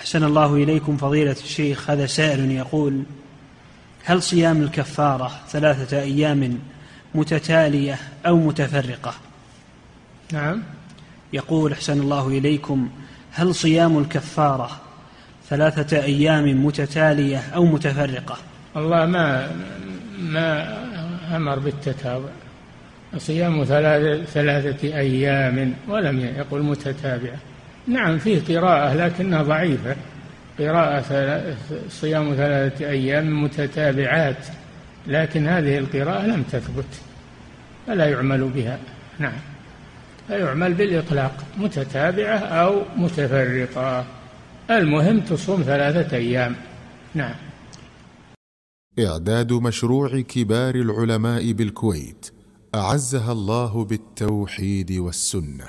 أحسن الله إليكم فضيلة الشيخ هذا سائل يقول هل صيام الكفارة ثلاثة أيام متتالية أو متفرقة؟ نعم. يقول أحسن الله إليكم هل صيام الكفارة ثلاثة أيام متتالية أو متفرقة؟ الله ما ما أمر بالتتابع. صيام ثلاثة أيام ولم يقل متتابعة. نعم فيه قراءة لكنها ضعيفة. قراءة صيام ثلاثة أيام متتابعات لكن هذه القراءة لم تثبت. فلا يعمل بها. نعم. لا يعمل بالإطلاق. متتابعة أو متفرقة. المهم تصوم ثلاثة أيام. نعم. إعداد مشروع كبار العلماء بالكويت أعزها الله بالتوحيد والسنة.